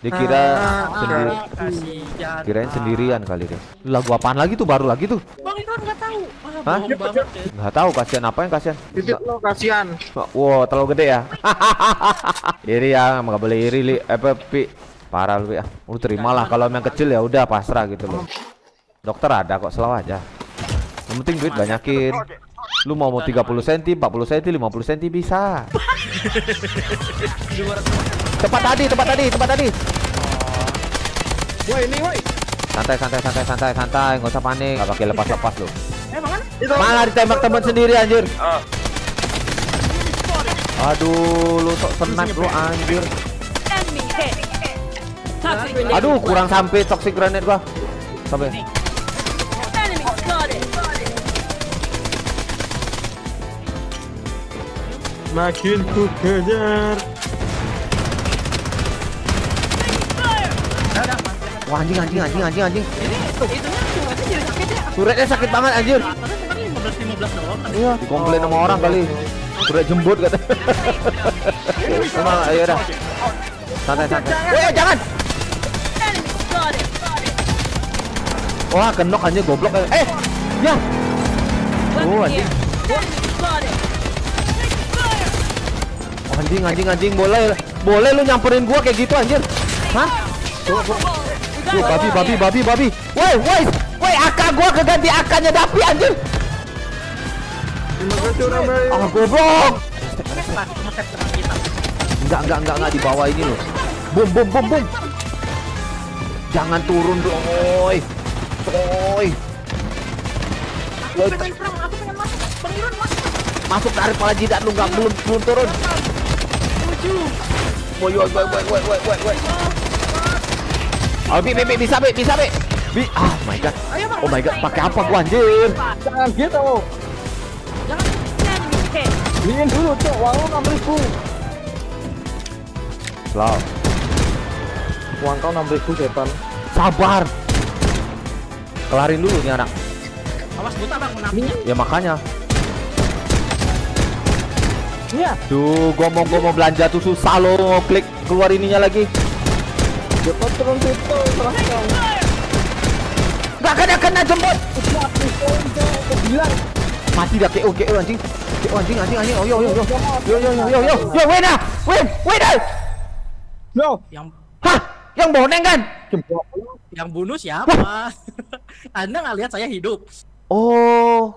Dikira Ah, sendiri. Kasihan. Kirain sendirian kali deh. Lagu apaan lagi tuh baru lagi tuh? Bang Ivan nggak tahu. Ah, Hah? ya. Nggak tahu kasihan apa yang kasihan. Titik lo kasihan. Wow, terlalu gede ya. iri ya, nggak boleh iri li. Eh, Pi. Parah lu ya. Lu terimalah kalau yang kecil ya udah pasrah gitu loh. Dokter ada kok, selalu aja. Yang penting duit banyakin. Lu mau mau 30 cm, 40 cm, 50 cm bisa. Tempat tadi, tempat tadi, tempat tadi. Woi ini woi. Santai, santai, santai, santai, santai, nggak usah panik. Nggak pakai lepas-lepas lu. Eh, mana? Itu. Malah ditembak teman sendiri anjir. Aduh, lu sok snipe lu anjir. Aduh, kurang sampai toxic grenade gua. Sampai. Makin ku kejar. Wah, anjing anjing anjing anjing anjing. Ini itunya turretnya jadi sakit ya. Turretnya sakit banget anjir. Padahal cuma 15 15 doang. Iya, dikomplain sama orang kali. Turret jembut kata. Cuma ayo dah. Santai santai. Eh, jangan. Wah, kenok anjir goblok. Eh, ya. Oh, Weapon anjing. Oh, anjing anjing anjing boleh boleh lu nyamperin gua kayak gitu anjir. Hah? We Wih, got babi babi babi babi. Woi, woi. Woi, AK gua keganti AK-nya Dapi anjir. Terima kasih orang baik. Ah, goblok. Enggak, enggak, enggak, enggak di bawah ini loh. Bum, bum, bum, bum. Jangan turun dong, oi. Oi. Aku pengen perang, aku pengen masuk. Bang masuk. masuk tarik malah jidat lu enggak belum belum turun. Woi, woi, woi, woi, woi, woi, woi. Oh, bi, bi, bi, bisa, bi, bisa, bi. Bi, ah, my god. Oh my god, pakai apa gua anjir? Jangan gitu. hit. Beliin dulu cok, uang enam ribu. Slow. Uang kau enam ribu setan. Sabar. Kelarin dulu nih anak. Awas buta bang, menapinya. Ya makanya. Iya. Duh, gua mau gua mau belanja tuh susah lo klik keluar ininya lagi. Cepat turun situ, serahkan. Gak kena kena jemput. Mati dah KO KO anjing. KO anjing anjing anjing. Oh yo yo yo. Yo yo yo yo yo. Yo win ah. Win, win. ah. No. Yang Hah? Yang boneng kan? Jempol. yang bunuh siapa? Anda nggak lihat saya hidup. Oh.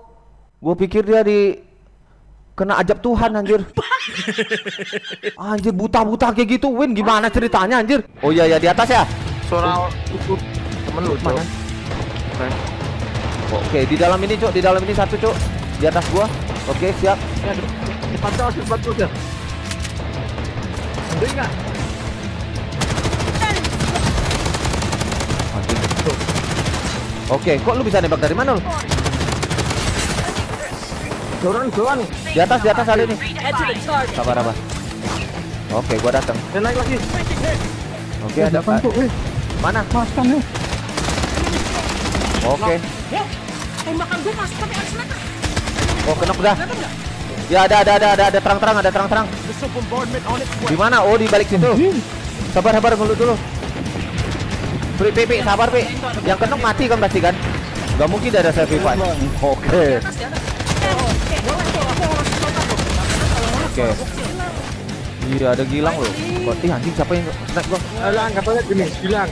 Gua pikir dia di kena ajab Tuhan anjir. Anjir buta-buta kayak gitu. Win gimana ceritanya anjir? Oh iya ya di atas ya. Suara temen lu cok. Mana? Oke, di dalam ini, Cuk. Di dalam ini satu, Cuk. Di atas gua. Oke, siap. Cok, cok ya. Anjing. Oke, kok lu bisa nembak dari mana lu? Dorong, dorong. Di atas, di atas ada nih. Sabar, sabar. Oke, gua datang. Dan naik lagi. Oke, ada tuh, eh. mana? Maskan nih. Oke. Ya, tembakan masuk tapi sniper. Oh, kenok dah. Ya ada ada ada ada ada terang-terang, ada terang-terang. Di mana? Oh, di balik situ. Sabar, sabar dulu dulu. Pi, pi, pi, sabar, pi. Yang kenok mati kan pasti kan? Gak mungkin ada self revive. Oke. Di Oke. Iya, ada gilang loh. Ih anjing siapa yang snipe gua? Alang, katanya gini, bilang.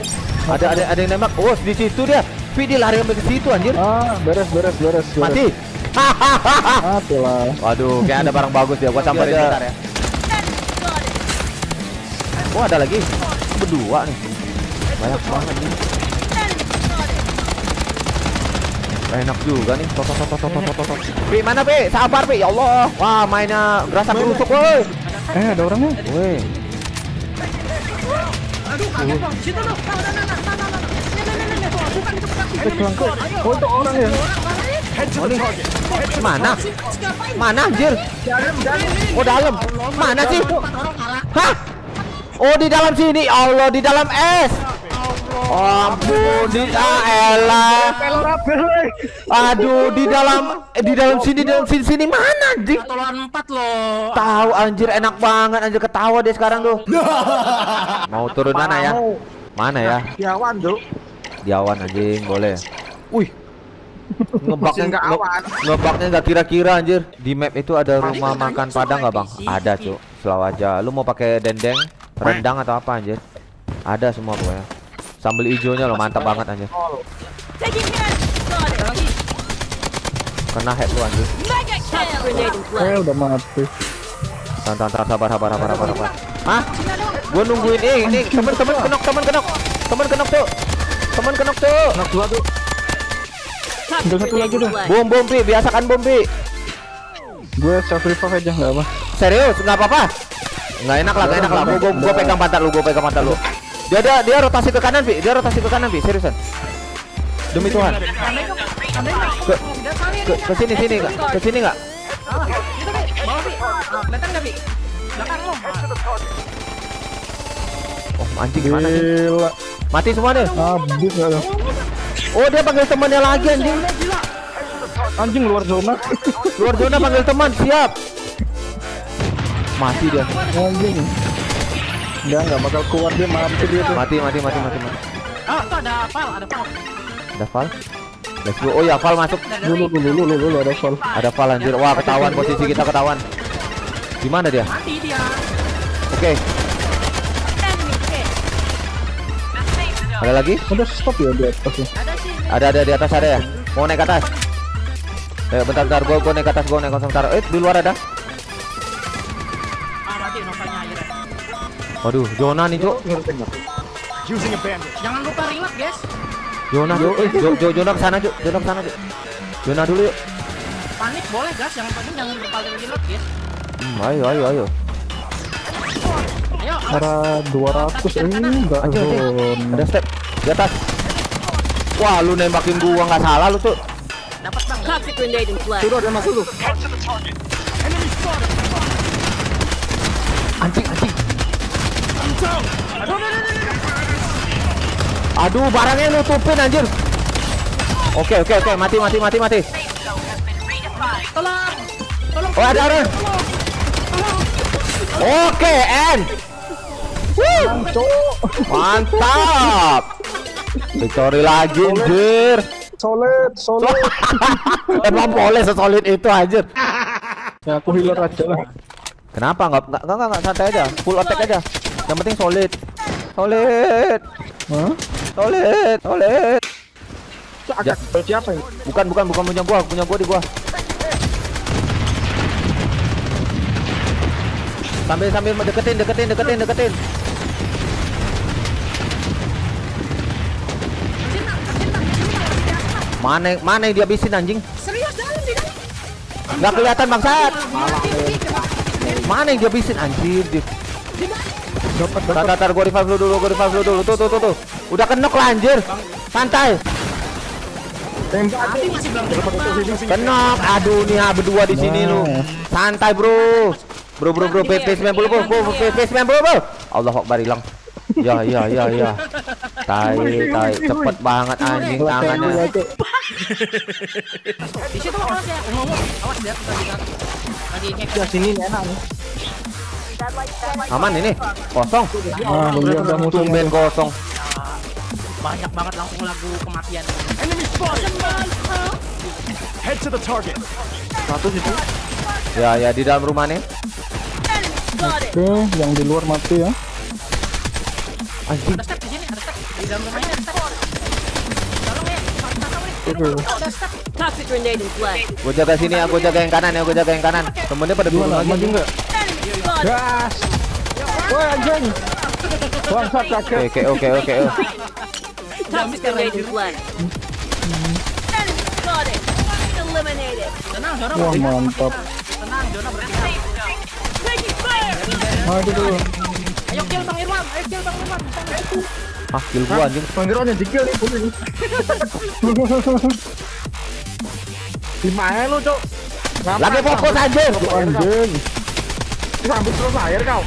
Ada ada ada yang nembak. Oh, di situ dia. Pi dia lari sampai ke situ anjir. Ah, beres, beres, beres. beres. Mati. Mati lah. Waduh, kayak ada barang bagus dia. Gua samperin Iya, bentar ya. Oh, ada lagi. Berdua nih. Banyak banget nih. Enemy spotted. Enak juga nih. Tot tot tot tot tot tot, tot. Pi, mana Pi? Sabar Pi. Ya Allah. Wah, mainnya berasa kerusuk woi. Eh, ada orangnya. Woi. Aduh, kaget. Situ. Nah, nah, nah, nah, nah, nah, nah. Bukan itu. Eh. Oh, itu orang ya. Oh. Mana? Mana anjir? Dalam, dalam. Oh, dalam. Mana sih? Hah? Oh, di dalam sini. Ya Allah, di dalam es. Ampun, di ah apa woi? Aduh, di dalam di dalam sini dalam sini sini mana anjing? Tolongan empat loh. Tahu anjir enak banget anjir ketawa dia sekarang tuh. Mau turun mana ya? Mana ya? Kiawan tuh. Di awan anjing, boleh. Wih. Ngebaknya nggak awan. ngebaknya nggak kira-kira anjir. Di map itu ada rumah makan padang nggak bang? Ada cuk. Selalu aja. Lu mau pakai dendeng, rendang atau apa anjir? Ada semua pokoknya. Sambal hijaunya lo mantap banget anjir. Kena head lu anjir. Eh udah mati. Tahan, tahan, tahan, sabar, sabar, sabar, sabar, sabar. Hah? Gua nungguin eh, ini temen temen kenok, temen kenok, temen kenok tuh, temen kenok tuh. Nak dua tuh. Udah satu lagi dah. Bom, bom, pi, biasakan bom, pi. Gue self revive aja nggak apa. Serius, nggak apa-apa. Nggak enak lah, nggak enak lah. Gua, gua pegang pantat lu, gua pegang pantat lu. Dia, dia, dia rotasi ke kanan, pi. Dia rotasi ke kanan, pi. Seriusan. Demi Tuhan. Ke, ke, ke sini, sini nggak? Ke sini nggak? Ah, itu Bi. Bawah Bi. Kelihatan nggak Bi? Belakang lo. Oh, anjing gimana sih? Gila. Mati semua deh. Habis nggak tuh? Oh, dia panggil temannya lagi anjing. Anjing luar zona. Luar zona panggil teman, siap. Mati dia. Anjing. Dia nggak bakal keluar dia mampir dia tuh. Mati, mati, mati, mati, mati. Ah, tuh ada file, ada file. Ada Val? Let's go. Oh ya, Val masuk. Dulu dulu dulu dulu ada fall. Ada Val anjir. Wah, ketahuan posisi kita ketahuan. Di mana dia? Mati dia. Oke, hit. ada lagi? Udah stop ya di atas ya. Ada sih. Ada ada di atas ada ya? Mau naik ke atas? Eh, bentar bentar gua gua naik ke atas, gua naik ke atas bentar. Eh, di luar ada. Ah, mati akhirnya. Waduh, zona nih, Cok. Jangan lupa reload, guys. Cok. Eh, Jo, Jo, zona ke sana, Cok. Zona ke sana, Cok. Zona dulu yuk. Panik boleh, guys. Yang penting jangan lupa reload, guys. Hmm, ayo, ayo, ayo. Ayo. Arah 200 eh enggak zona. Ada step di atas. Wah, lu nembakin gua nggak salah lu, Cok. Dapat bang. Tuh ada masuk tuh. Anjing, anjing. Aduh, barangnya nutupin anjir. Oke, oke, oke, mati, mati, mati, mati. Tolong. Tolong. Oh, ada orang. Oke, N. Wuh, Mantap. Victory lagi, anjir. Solid, solid. Emang boleh sesolid itu anjir. ya aku healer aja lah. Kenapa nggak nggak nggak nggak santai aja, full attack aja. Yang penting solid, solid, Hah? solid, solid. Agak siapa ini? Bukan bukan bukan punya gua, punya gua di gua. Sambil sambil deketin deketin deketin deketin. Mana mana yang dihabisin anjing? Serius dalam di dalam. Nggak kelihatan bangsat. Mana yang dihabisin anjir? Di... Tar, tar, tar, gua revive lu dulu, gua revive lu dulu. Tuh, tuh, tuh, tuh. Udah kenok lah anjir. Santai. tembak. Tapi masih belum terima. Kenok. Aduh nih ah, berdua di sini lu. Santai, Bro. Bro, bro, bro, PP 90 bro, bro, PP 90 bro. Allah Akbar hilang. Ya, ya, ya, ya. Tai, tai, cepet banget anjing tangannya. Di situ awas ya. Awas dia lagi lagi ngek. Ya sini enak nih. Aman ini. Kosong. Nah, lu lihat dah musuhnya. Tumben kosong. Banyak banget langsung lagu kematian. Satu situ. Ya, ya di dalam rumah nih. Oke, yang di luar mati ya. Anjing. Ada step di sini, ada step. Di dalam rumahnya ada step. Tolong ya. Oke. Ada step. Toxic grenade in play. Gua jaga sini ya, gua jaga yang kanan ya, gua jaga yang kanan. Temennya pada Gimana? lagi. Maju enggak? Gas. Woi anjing. Bangsat kakek. Oke, oke, oke, oke. Wah mantap. Tenang, dulu. Ayo kill Bang Irwan. Ayo kill Bang Irwan. Ah, kill gua anjing. Pangerannya di kill nih pun ini. Lima aja lu, Cok. Lagi fokus anjing. Anjing. Sambut terus air kau.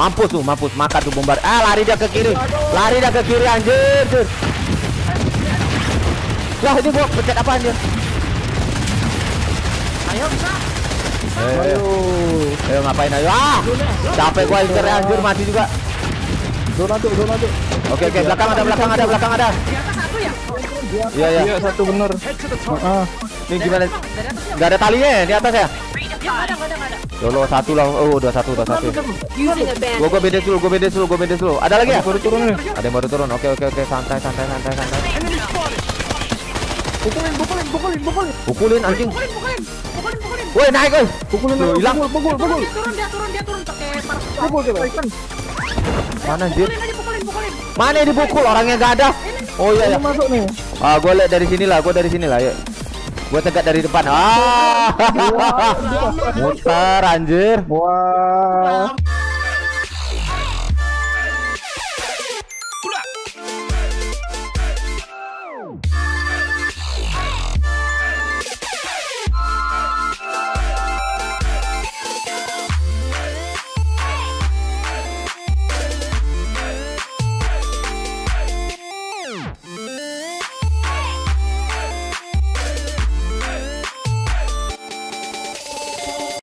Mampus tuh, mampus. Makan tuh bombar. Ah, lari dia ke kiri. Lari dia ke kiri anjir. anjir. Lah, ini gua pencet apa anjir? Ayo bisa. Ayo, ayo. Ayo ngapain ayo? Ah! Capek gua incer anjir mati juga. Zona tuh, zona tuh. Oke, oke, belakang ada, belakang ada, belakang ada. Di atas satu ya. Iya, iya. Iya, satu bener. Heeh. Ini gimana? Gak ada talinya ya di atas ya? Ya ada. Dolo satu lah. Oh, udah satu, udah satu. Gua gua bedes dulu, gua bedes dulu, gua bedes dulu. Ada lagi ya? Baru turun nih. Ada yang baru turun. Oke, oke, oke. Santai, santai, santai, santai. Pukulin, pukulin, pukulin, pukulin. Pukulin anjing. Pukulin pukulin pukulin pukulin. Woi, naik, woi. Pukulin, Loh, hilang. pukul, pukul, Turun pukul. dia turun dia turun dia turun pakai parasut. Pukul coba. Mana anjir? Pukulin aja pukulin pukulin. Mana yang dipukul? Orangnya enggak ada. Oh iya Ini ya. masuk nih. Ah, gua lihat dari sini lah, gua dari sini lah, yuk. Gua tegak dari depan. Ah. Muter anjir. Wah.